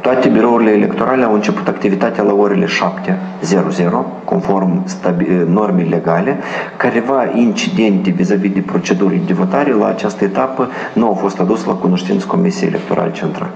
Toate birourile electorale au început activitatea la orele 7.00, conform eh, normei legale. Careva incidente vis-a-vis de procedurii de votare la această etapă nu au fost adus la cunoștință Comisiei Electorale Centrale.